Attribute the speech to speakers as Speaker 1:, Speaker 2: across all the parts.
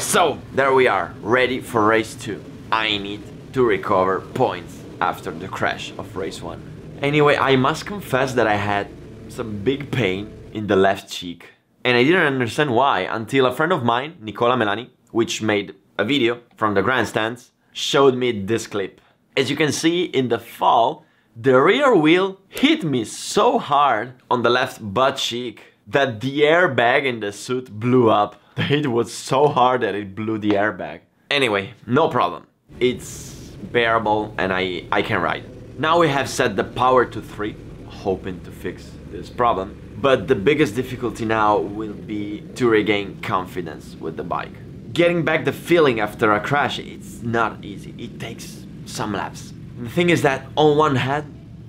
Speaker 1: So, there we are, ready for race 2. I need to recover points after the crash of race 1. Anyway, I must confess that I had some big pain in the left cheek. And I didn't understand why until a friend of mine, Nicola Melani, which made a video from the grandstands, showed me this clip. As you can see in the fall, the rear wheel hit me so hard on the left butt cheek that the airbag in the suit blew up. The hit was so hard that it blew the airbag. Anyway, no problem. It's bearable and I, I can ride. Now we have set the power to 3, hoping to fix this problem. But the biggest difficulty now will be to regain confidence with the bike. Getting back the feeling after a crash, it's not easy. It takes some laps. The thing is that on one hand,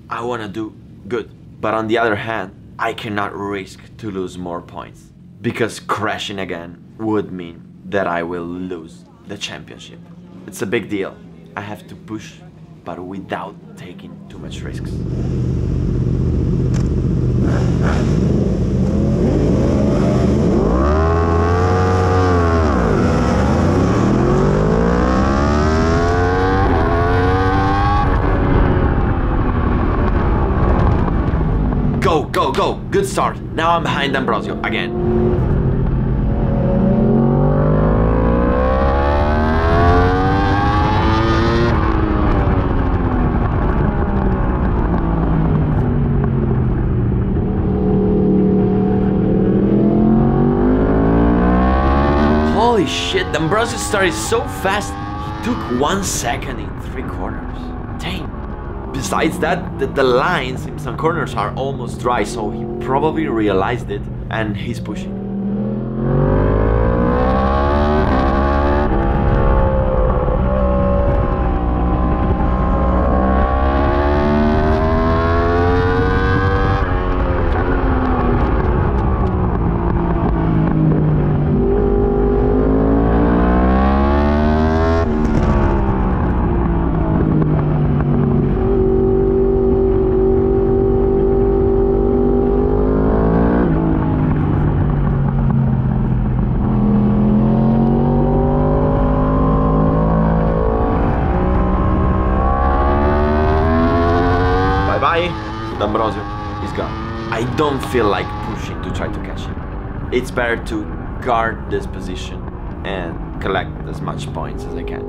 Speaker 1: I wanna do good. But on the other hand, I cannot risk to lose more points. Because crashing again would mean that I will lose the championship. It's a big deal. I have to push, but without taking too much risks. Go, go, go! Good start. Now I'm behind Ambrosio again. Holy shit, Ambrosio started so fast, he took one second in three corners. Dang. Besides that, the, the lines in some corners are almost dry, so he probably realized it and he's pushing. D'Ambrosio is gone. I don't feel like pushing to try to catch him. It's better to guard this position and collect as much points as I can.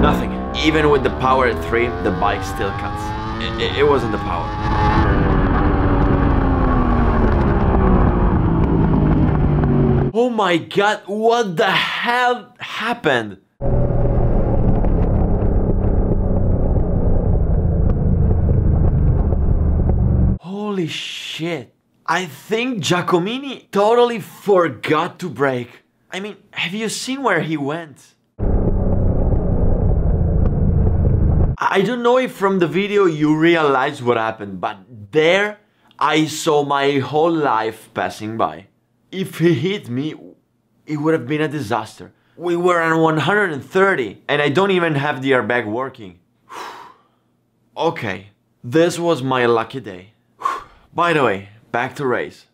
Speaker 1: Nothing. Even with the power at 3, the bike still cuts. I- I- it wasn't the power. Oh my god, what the hell happened? Holy shit. I think Giacomini totally forgot to brake. I mean, have you seen where he went? I don't know if from the video you realize what happened, but there I saw my whole life passing by. If he hit me, it would have been a disaster. We were on 130 and I don't even have the airbag working. okay, this was my lucky day. By the way, back to race.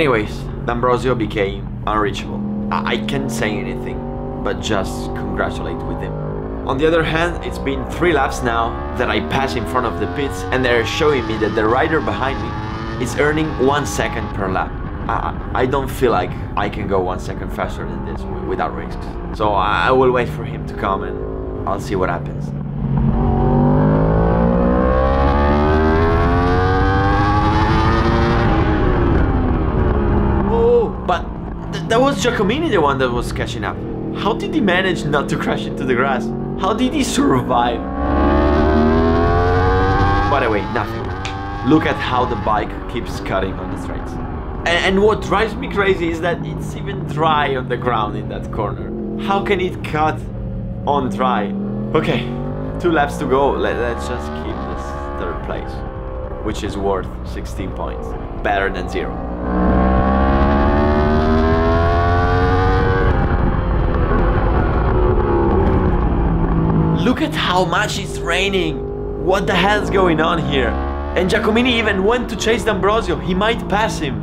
Speaker 1: Anyways, D'Ambrosio became unreachable. I, I can't say anything, but just congratulate with him. On the other hand, it's been three laps now that I pass in front of the pits and they're showing me that the rider behind me is earning one second per lap. I, I don't feel like I can go one second faster than this without risks. So I, I will wait for him to come and I'll see what happens. That was Giacomini the one that was catching up. How did he manage not to crash into the grass? How did he survive? By the way, nothing. Look at how the bike keeps cutting on the straights. And, and what drives me crazy is that it's even dry on the ground in that corner. How can it cut on dry? Okay, two laps to go. Let, let's just keep this third place, which is worth 16 points. Better than zero. Look at how much it's raining. What the hell's going on here? And Giacomini even went to chase D'Ambrosio. He might pass him.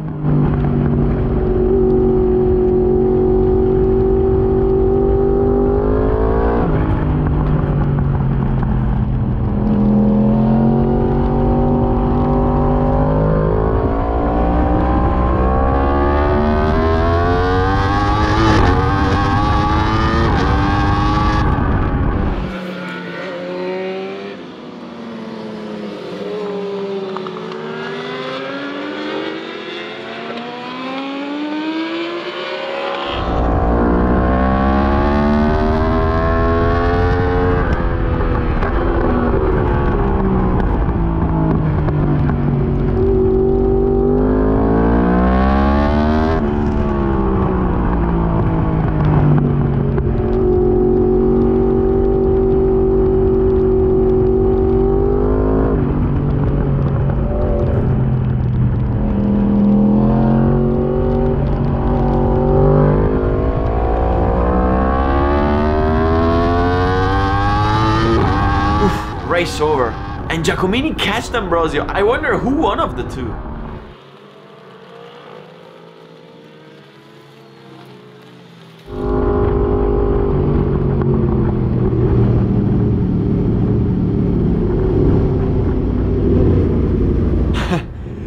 Speaker 1: Race over. And Giacomini catched Ambrosio. I wonder who won of the two.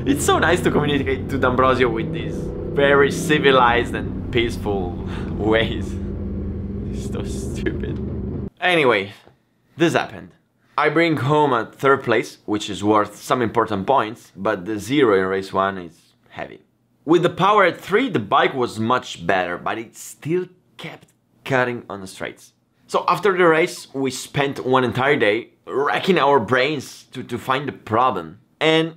Speaker 1: it's so nice to communicate to D'Ambrosio with these very civilized and peaceful ways. It's so stupid. Anyway, this happened. I bring home a third place, which is worth some important points, but the zero in race 1 is heavy. With the power at 3, the bike was much better, but it still kept cutting on the straights. So after the race, we spent one entire day racking our brains to, to find the problem, and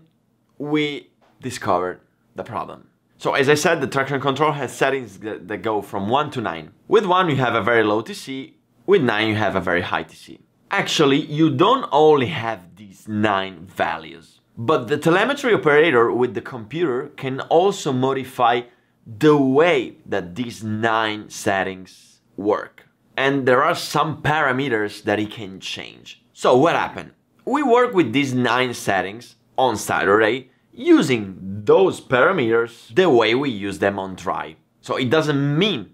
Speaker 1: we discovered the problem. So as I said, the traction control has settings that, that go from 1 to 9. With 1 you have a very low TC, with 9 you have a very high TC. Actually, you don't only have these nine values, but the telemetry operator with the computer can also modify the way that these nine settings work. And there are some parameters that it can change. So what happened? We work with these nine settings on Saturday using those parameters the way we use them on dry. So it doesn't mean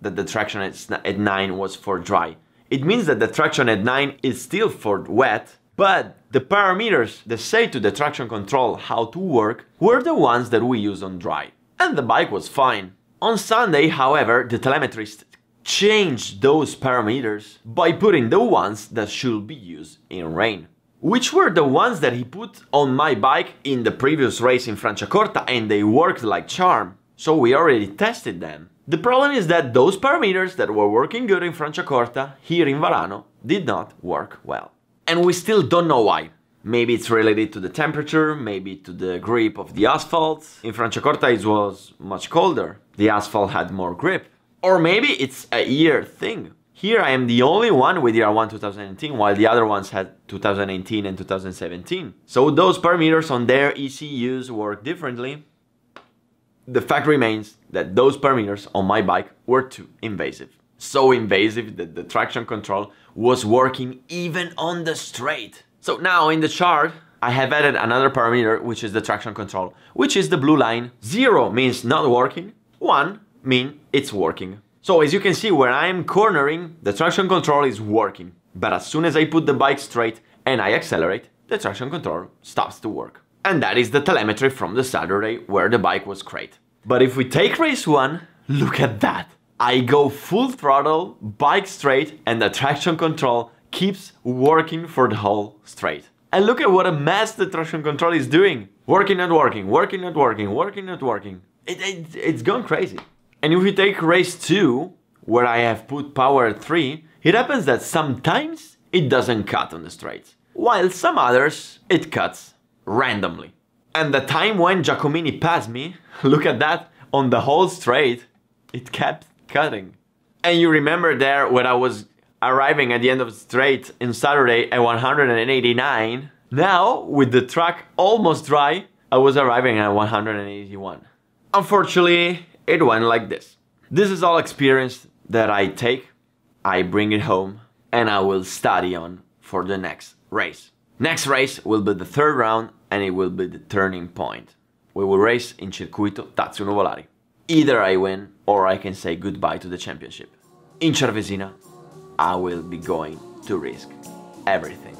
Speaker 1: that the traction at 9 was for dry. It means that the traction at 9 is still for wet, but the parameters that say to the traction control how to work were the ones that we use on dry. And the bike was fine. On Sunday, however, the telemetrist changed those parameters by putting the ones that should be used in rain. Which were the ones that he put on my bike in the previous race in Franciacorta and they worked like charm. So we already tested them. The problem is that those parameters that were working good in Franciacorta, here in Varano, did not work well. And we still don't know why. Maybe it's related to the temperature, maybe to the grip of the asphalt. In Franciacorta it was much colder, the asphalt had more grip. Or maybe it's a year thing. Here I am the only one with R1 2018, while the other ones had 2018 and 2017. So those parameters on their ECUs work differently, the fact remains that those parameters on my bike were too invasive. So invasive that the traction control was working even on the straight. So now in the chart, I have added another parameter, which is the traction control, which is the blue line. Zero means not working, one mean it's working. So as you can see, where I am cornering, the traction control is working. But as soon as I put the bike straight and I accelerate, the traction control stops to work. And that is the telemetry from the Saturday where the bike was great. But if we take race one, look at that. I go full throttle, bike straight, and the traction control keeps working for the whole straight. And look at what a mess the traction control is doing. Working, not working, working, not working, working, not working. It, it, it's gone crazy. And if we take race 2, where I have put power at 3, it happens that sometimes it doesn't cut on the straights, while some others it cuts randomly. And the time when Giacomini passed me, look at that, on the whole straight, it kept cutting. And you remember there when I was arriving at the end of the straight in Saturday at 189, now with the track almost dry, I was arriving at 181. Unfortunately, it went like this. This is all experience that I take, I bring it home, and I will study on for the next race. Next race will be the third round and it will be the turning point. We will race in Circuito Tazio Nuvolari. Either I win or I can say goodbye to the championship. In Cervesina, I will be going to risk everything.